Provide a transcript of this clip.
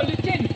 Go, Luke King.